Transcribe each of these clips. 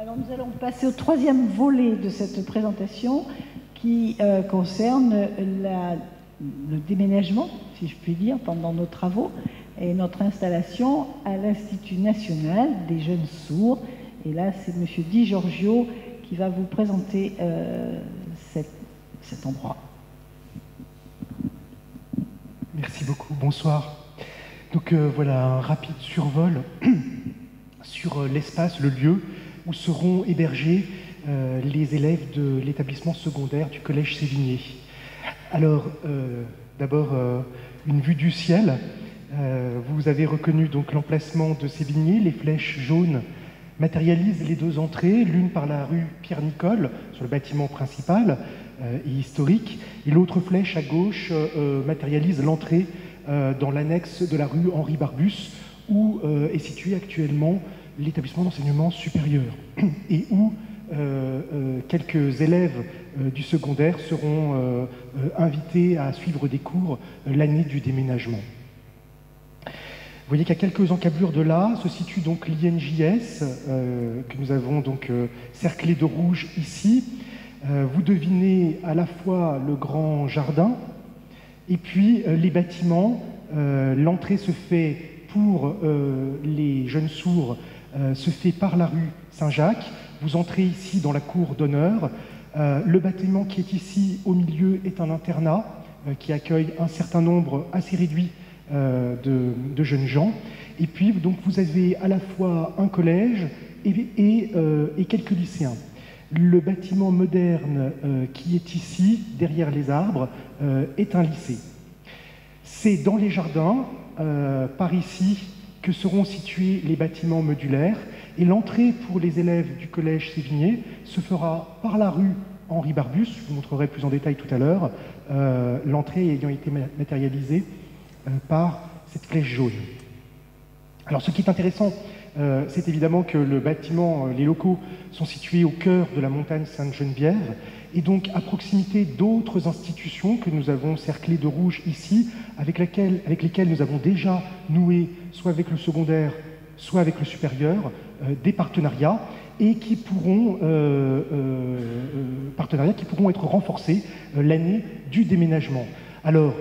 Alors nous allons passer au troisième volet de cette présentation qui euh, concerne le déménagement, si je puis dire, pendant nos travaux et notre installation à l'Institut national des jeunes sourds. Et là, c'est M. Di Giorgio qui va vous présenter euh, cet endroit. Merci beaucoup. Bonsoir. Donc euh, voilà un rapide survol sur l'espace, le lieu où seront hébergés euh, les élèves de l'établissement secondaire du collège Sévigné. Alors, d'abord, une vue du ciel. vous avez reconnu donc l'emplacement de Sévigné. Les flèches jaunes matérialisent les deux entrées, l'une par la rue Pierre-Nicole, sur le bâtiment principal, euh, et historique. Et l'autre flèche à gauche euh, euh, matérialise l'entrée dans l'annexe de la rue Henri Barbus, où est situé actuellement l'établissement d'enseignement supérieur et où quelques élèves du secondaire seront invités à suivre des cours l'année du déménagement. Vous voyez qu'à quelques encablures de là se situe donc l'INJS, que nous avons donc cerclé de rouge ici, euh, vous devinez à la fois le grand jardin et puis euh, les bâtiments. Euh, l'entrée se fait pour les jeunes sourds, se fait par la rue Saint-Jacques. Vous entrez ici dans la cour d'honneur. le bâtiment qui est ici au milieu est un internat qui accueille un certain nombre assez réduit de, jeunes gens. Et puis, donc, vous avez à la fois un collège et quelques lycéens. Le bâtiment moderne euh, qui est ici, derrière les arbres, euh, est un lycée. C'est dans les jardins, euh, par ici, que seront situés les bâtiments modulaires. Et l'entrée pour les élèves du collège Sévigné se fera par la rue Henri Barbus, je vous montrerai plus en détail tout à l'heure, l'entrée ayant été matérialisée par cette flèche jaune. Alors ce qui est intéressant euh, c'est évidemment que le bâtiment, euh, les locaux sont situés au cœur de la montagne Sainte-Geneviève et donc à proximité d'autres institutions que nous avons cerclées de rouge ici, avec, lesquelles nous avons déjà noué, soit avec le secondaire, soit avec le supérieur, euh, des partenariats et qui pourront, qui pourront être renforcés l'année du déménagement. Alors,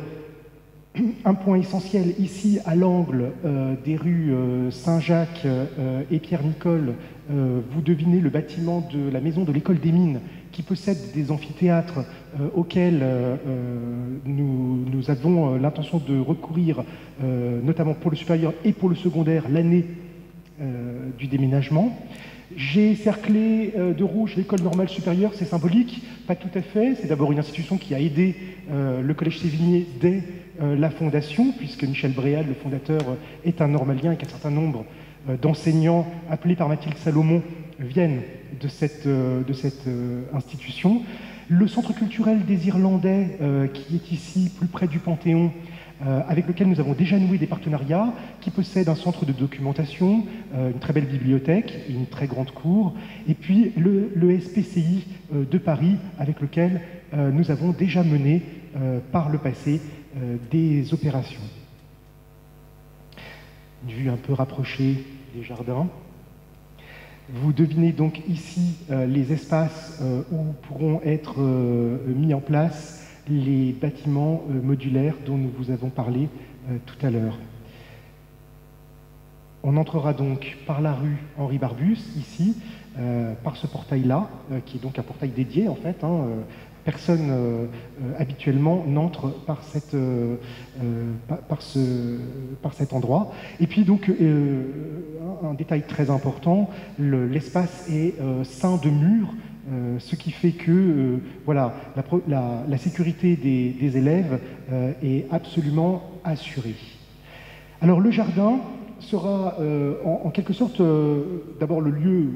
un point essentiel ici à l'angle euh, des rues euh, Saint-Jacques euh, et Pierre-Nicole, vous devinez le bâtiment de la maison de l'école des mines qui possède des amphithéâtres auxquels nous, nous, avons l'intention de recourir, notamment pour le supérieur et pour le secondaire, l'année du déménagement. J'ai cerclé euh, de rouge l'école normale supérieure, c'est symbolique, pas tout à fait. C'est d'abord une institution qui a aidé euh, le Collège Sévigné dès euh, la fondation, puisque Michel Bréal, le fondateur, est un normalien et qu'un certain nombre d'enseignants appelés par Mathilde Salomon viennent de cette, de cette institution. Le centre culturel des Irlandais, qui est ici plus près du Panthéon, euh, avec lequel nous avons déjà noué des partenariats, qui possède un centre de documentation, euh, une très belle bibliothèque, une très grande cour, et puis le, SPCI euh, de Paris, avec lequel nous avons déjà mené par le passé des opérations. Une vue un peu rapprochée des jardins. Vous devinez donc ici les espaces où pourront être mis en place les bâtiments euh, modulaires dont nous vous avons parlé euh, tout à l'heure. On entrera donc par la rue Henri Barbus, ici, euh, par ce portail-là, qui est donc un portail dédié en fait. Hein, personne habituellement n'entre par, cet endroit. Et puis donc, un, détail très important, l'espace est sain de murs euh, ce qui fait que euh, voilà, la, sécurité des, élèves euh, est absolument assurée. Alors le jardin sera en, quelque sorte d'abord le lieu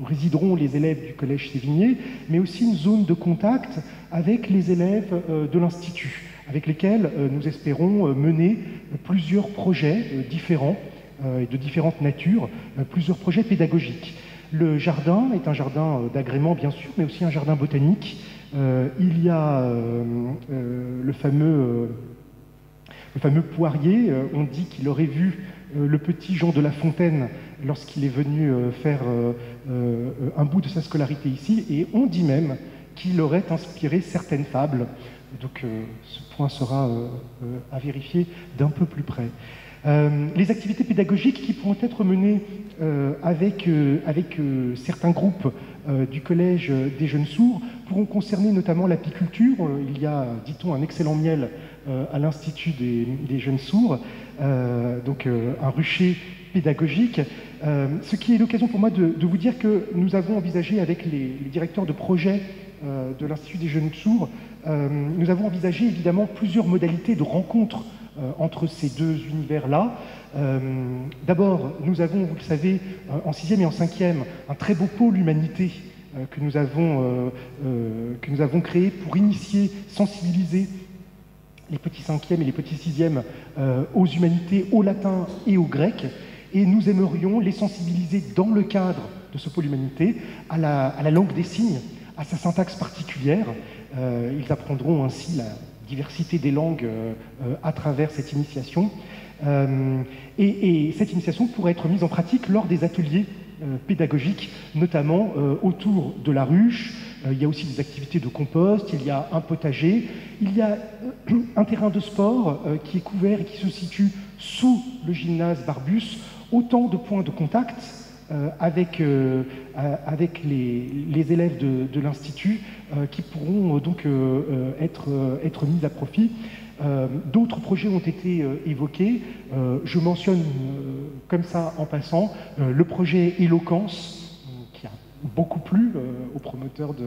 où, résideront les élèves du collège Sévigné, mais aussi une zone de contact avec les élèves de l'Institut, avec lesquels nous espérons mener plusieurs projets différents et de différentes natures, plusieurs projets pédagogiques. Le jardin est un jardin euh, d'agrément, bien sûr, mais aussi un jardin botanique. Euh, il y a euh, le, fameux, le fameux poirier. on dit qu'il aurait vu le petit Jean de La Fontaine lorsqu'il est venu faire un bout de sa scolarité ici, et on dit même qu'il aurait inspiré certaines fables. Donc ce point sera à vérifier d'un peu plus près. Les activités pédagogiques qui pourront être menées avec, avec certains groupes du Collège des jeunes sourds pourront concerner notamment l'apiculture. Il y a, dit-on, un excellent miel à l'Institut des, jeunes sourds, donc un rucher pédagogique, ce qui est l'occasion pour moi de, vous dire que nous avons envisagé avec les, directeurs de projet de l'Institut des jeunes sourds, nous avons envisagé évidemment plusieurs modalités de rencontre entre ces deux univers-là. D'abord, nous avons, vous le savez, en sixième et en cinquième, un très beau pôle humanité que nous avons, que nous avons créé pour initier, sensibiliser les petits cinquièmes et les petits sixièmes aux humanités, au latin et au grec et nous aimerions les sensibiliser dans le cadre de ce pôle humanité à la, langue des signes, à sa syntaxe particulière. Euh, ils apprendront ainsi la diversité des langues euh, euh, à travers cette initiation. et, cette initiation pourrait être mise en pratique lors des ateliers pédagogiques, notamment autour de la ruche. il y a aussi des activités de compost, il y a un potager, il y a un terrain de sport qui est couvert et qui se situe sous le gymnase Barbus autant de points de contact euh, avec, euh, avec les, élèves de, l'Institut euh, qui pourront donc être, mis à profit. D'autres projets ont été évoqués. je mentionne comme ça en passant le projet Éloquence, beaucoup plu aux promoteurs de,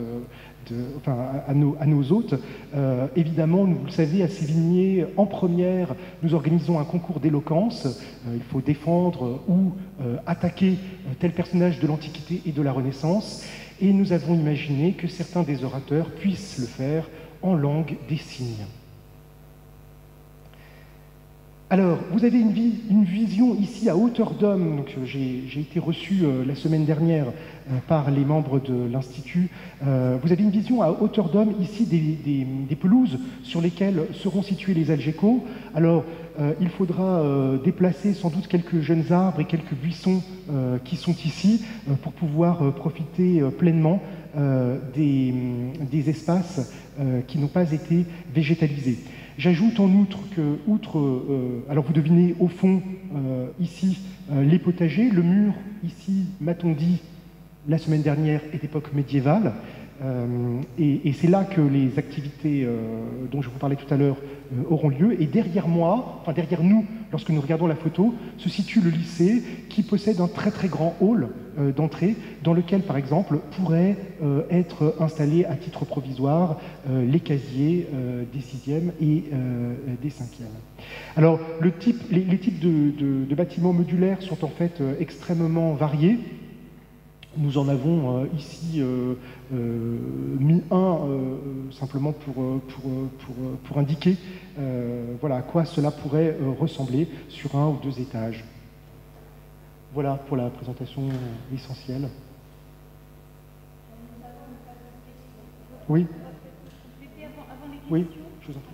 enfin, à, nos, hôtes. Euh, évidemment, vous le savez, à Sévigné, en première, nous organisons un concours d'éloquence. Euh, il faut défendre ou euh, attaquer tel personnage de l'Antiquité et de la Renaissance. Et nous avons imaginé que certains des orateurs puissent le faire en langue des signes. Alors, vous avez une, vision ici à hauteur d'homme. Euh, j'ai été reçu euh, la semaine dernière euh, par les membres de l'Institut. vous avez une vision à hauteur d'homme ici des, pelouses sur lesquelles seront situés les algécos. Alors, il faudra déplacer sans doute quelques jeunes arbres et quelques buissons qui sont ici pour pouvoir profiter pleinement des, espaces qui n'ont pas été végétalisés. J'ajoute en outre que, outre, euh, alors vous devinez au fond, euh, ici, euh, les potagers, le mur, ici, m'a-t-on dit, la semaine dernière, est d'époque médiévale. Et, c'est là que les activités dont je vous parlais tout à l'heure auront lieu. Et derrière moi, enfin derrière nous, lorsque nous regardons la photo, se situe le lycée qui possède un très très grand hall euh, d'entrée dans lequel, par exemple, pourraient euh, être installés à titre provisoire euh, les casiers des sixièmes et des cinquièmes. Alors, les, types de, bâtiments modulaires sont en fait extrêmement variés. Nous en avons ici mis un simplement pour, pour, pour, pour indiquer voilà, à quoi cela pourrait ressembler sur un ou deux étages. Voilà pour la présentation essentielle. Oui Oui, je vous en prie.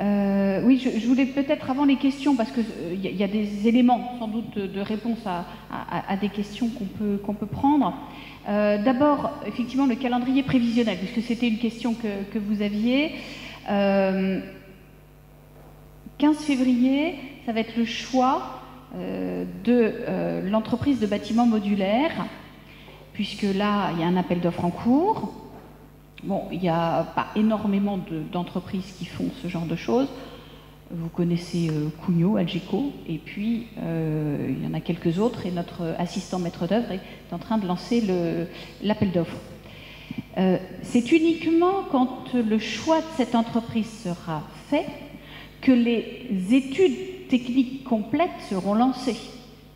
Euh, oui, je, voulais peut-être avant les questions, parce qu'il euh, y, a des éléments sans doute de, réponse à, des questions qu'on peut, peut prendre. Euh, d'abord, effectivement, le calendrier prévisionnel, puisque c'était une question que, que vous aviez. 15 février, ça va être le choix de l'entreprise de bâtiments modulaires, puisque là, il y a un appel d'offres en cours. Bon, il n'y a pas énormément d'entreprises qui font ce genre de choses. Vous connaissez euh, Cugnot, Algeco, et puis il y en a quelques autres, et notre assistant maître d'œuvre est en train de lancer l'appel d'offres. C'est uniquement quand le choix de cette entreprise sera fait que les études techniques complètes seront lancées,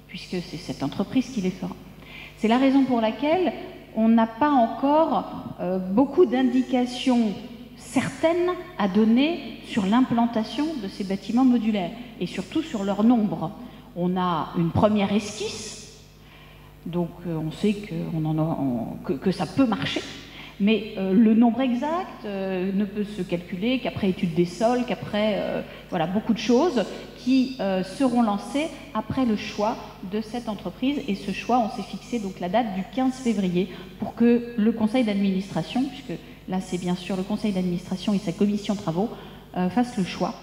puisque c'est cette entreprise qui les fera. C'est la raison pour laquelle on n'a pas encore euh, beaucoup d'indications certaines à donner sur l'implantation de ces bâtiments modulaires et surtout sur leur nombre. On a une première esquisse, donc euh, on sait que ça peut marcher, mais euh, le nombre exact ne peut se calculer qu'après étude des sols, qu'après voilà beaucoup de choses qui euh, seront lancés après le choix de cette entreprise. Et ce choix, on s'est fixé donc la date du 15 février pour que le conseil d'administration, puisque là c'est bien sûr le conseil d'administration et sa commission travaux, euh, fassent le choix